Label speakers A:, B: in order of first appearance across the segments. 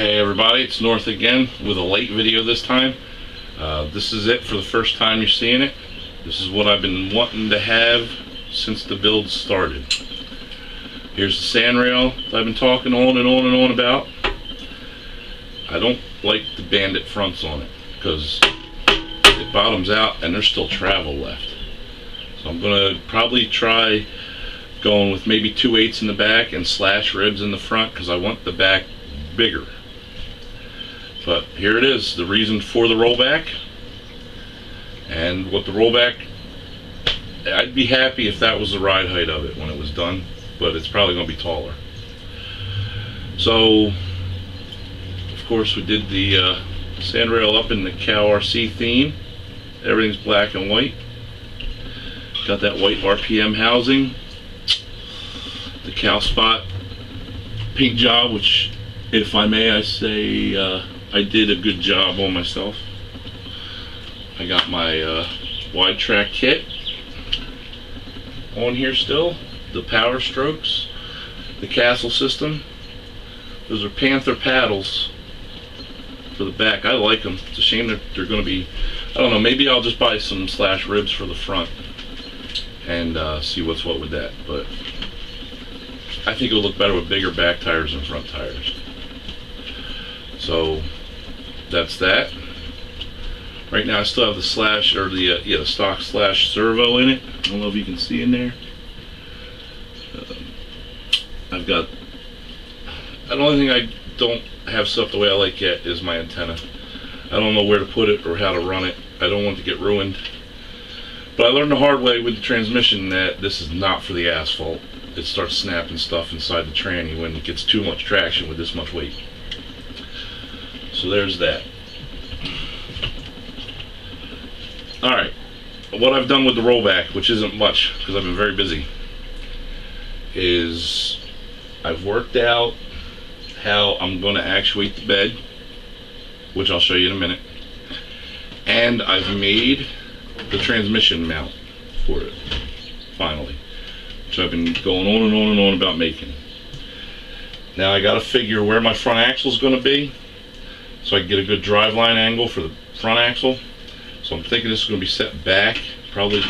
A: Hey everybody, it's North again with a late video this time. Uh, this is it for the first time you're seeing it. This is what I've been wanting to have since the build started. Here's the sandrail I've been talking on and on and on about. I don't like the bandit fronts on it because it bottoms out and there's still travel left. So I'm going to probably try going with maybe 2 eighths in the back and slash ribs in the front because I want the back bigger. But here it is, the reason for the rollback. And what the rollback, I'd be happy if that was the ride height of it when it was done, but it's probably going to be taller. So, of course, we did the uh, sandrail up in the Cow RC theme. Everything's black and white. Got that white RPM housing. The cow spot paint job, which, if I may, I say, uh, I did a good job on myself. I got my uh, wide track kit on here still. The power strokes, the castle system. Those are Panther paddles for the back. I like them. It's a shame that they're going to be, I don't know, maybe I'll just buy some slash ribs for the front and uh, see what's what with that. But I think it'll look better with bigger back tires than front tires. So that's that. Right now I still have the slash, or the, uh, yeah, stock slash servo in it. I don't know if you can see in there. Um, I've got, the only thing I don't have stuff the way I like yet is my antenna. I don't know where to put it or how to run it. I don't want to get ruined. But I learned the hard way with the transmission that this is not for the asphalt. It starts snapping stuff inside the tranny when it gets too much traction with this much weight. So there's that. Alright, what I've done with the rollback, which isn't much because I've been very busy, is I've worked out how I'm going to actuate the bed, which I'll show you in a minute, and I've made the transmission mount for it, finally, which I've been going on and on and on about making. Now I got to figure where my front axle is going to be so I can get a good drive line angle for the front axle. So I'm thinking this is going to be set back, probably.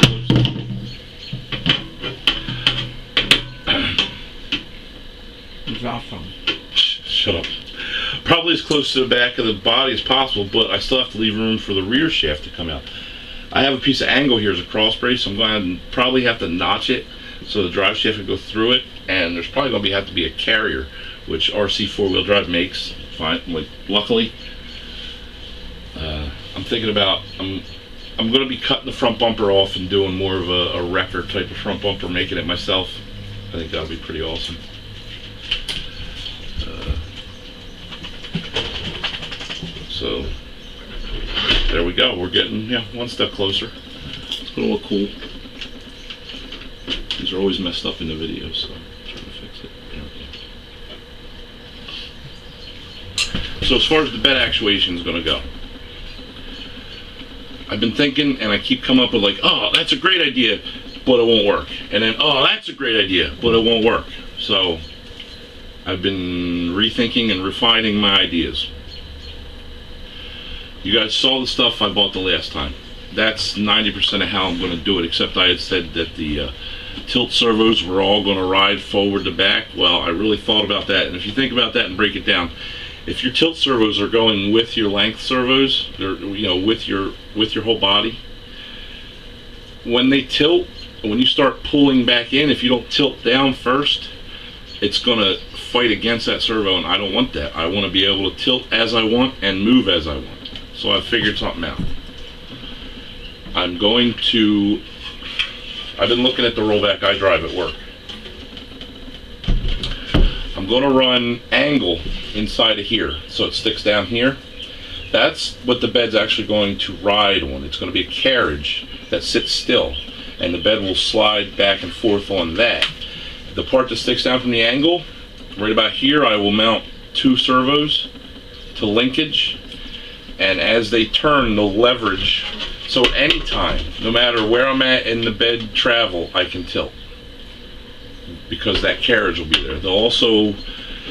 B: It's awesome.
A: Shut up. Probably as close to the back of the body as possible, but I still have to leave room for the rear shaft to come out. I have a piece of angle here as a cross brace, so I'm going to probably have to notch it so the drive shaft can go through it, and there's probably going to be, have to be a carrier, which RC four-wheel drive makes. Like luckily, uh, I'm thinking about I'm I'm going to be cutting the front bumper off and doing more of a, a wrecker type of front bumper, making it myself. I think that'll be pretty awesome. Uh, so there we go. We're getting yeah one step closer. It's going to look cool. These are always messed up in the videos, so I'm trying to fix it. There we go. So as far as the bed actuation is going to go, I've been thinking and I keep coming up with like, oh, that's a great idea, but it won't work. And then, oh, that's a great idea, but it won't work. So I've been rethinking and refining my ideas. You guys saw the stuff I bought the last time. That's 90% of how I'm going to do it, except I had said that the uh, tilt servos were all going to ride forward to back. Well, I really thought about that. And if you think about that and break it down, if your tilt servos are going with your length servos, they're you know with your with your whole body. When they tilt, when you start pulling back in, if you don't tilt down first, it's gonna fight against that servo, and I don't want that. I want to be able to tilt as I want and move as I want. So I've figured something out. I'm going to. I've been looking at the rollback I drive at work. Going to run angle inside of here so it sticks down here. That's what the bed's actually going to ride on. It's going to be a carriage that sits still and the bed will slide back and forth on that. The part that sticks down from the angle, right about here, I will mount two servos to linkage and as they turn, they'll leverage. So anytime, no matter where I'm at in the bed travel, I can tilt because that carriage will be there. They'll also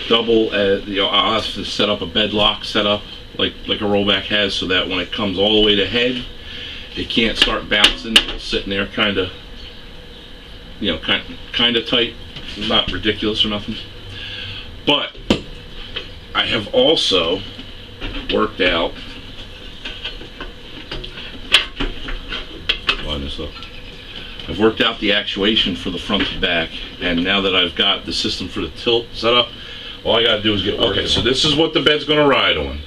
A: double. You know, I'll have to set up a bed lock setup like like a rollback has, so that when it comes all the way to head, it can't start bouncing, sitting there kind of, you know, kind kind of tight, not ridiculous or nothing. But I have also worked out. Line this up. I've worked out the actuation for the front to back, and now that I've got the system for the tilt set up, all I gotta do is get okay. So this is what the bed's gonna ride on,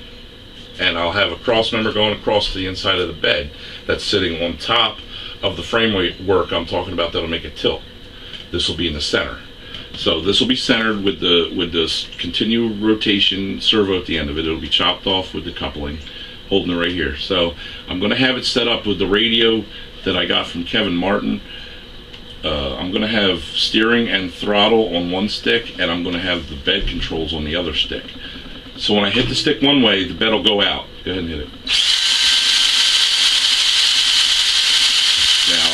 A: and I'll have a cross member going across the inside of the bed that's sitting on top of the framework work I'm talking about that'll make it tilt. This will be in the center. So this will be centered with the with this continual rotation servo at the end of it. It'll be chopped off with the coupling, holding it right here. So I'm going to have it set up with the radio that I got from Kevin Martin. Uh, I'm going to have steering and throttle on one stick, and I'm going to have the bed controls on the other stick. So when I hit the stick one way, the bed will go out. Go ahead and hit it. Now,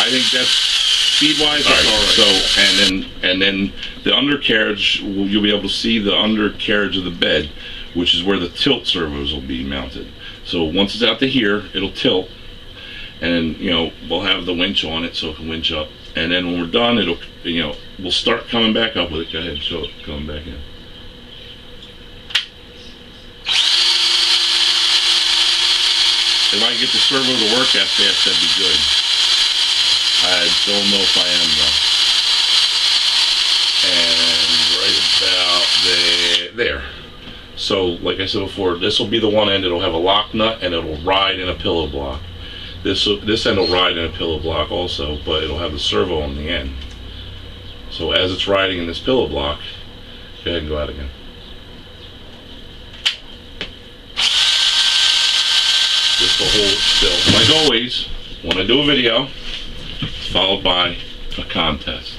A: I think that's speed-wise, that's all right. So, and then and then the undercarriage, you'll be able to see the undercarriage of the bed, which is where the tilt servos will be mounted. So once it's out to here, it'll tilt, and you know we'll have the winch on it so it can winch up. And then when we're done, it'll you know we'll start coming back up with it. Go ahead, and show it coming back in. If I get the servo to work that fast, that'd be good. I don't know if I am though. And right about there. So, like I said before, this will be the one end. It'll have a lock nut and it'll ride in a pillow block. This this end will ride in a pillow block also, but it'll have the servo on the end. So as it's riding in this pillow block, go ahead and go out again. This will hold still. Like always, when I do a video, it's followed by a contest.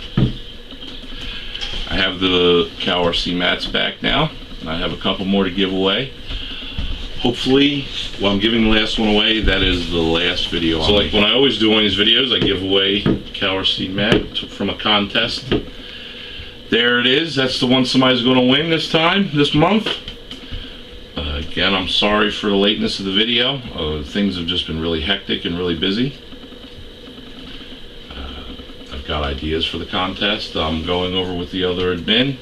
A: I have the Cow RC mats back now. I have a couple more to give away. Hopefully, while I'm giving the last one away, that is the last video. So like when I always do one of these videos, I give away Cow RC mat from a contest. There it is. That's the one somebody's going to win this time, this month. Uh, again, I'm sorry for the lateness of the video. Uh, things have just been really hectic and really busy got ideas for the contest I'm going over with the other admin.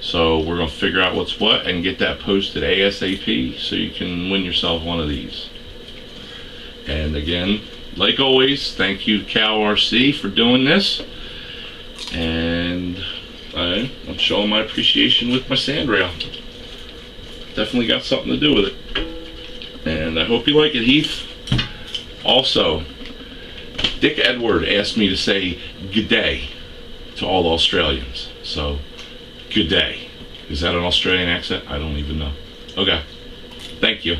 A: So we're going to figure out what's what and get that posted ASAP so you can win yourself one of these. And again, like always, thank you Cow RC for doing this. And I, I'm showing my appreciation with my sandrail. Definitely got something to do with it. And I hope you like it, Heath. Also, Dick Edward asked me to say good day to all Australians. So, good day. Is that an Australian accent? I don't even know. Okay. Thank you.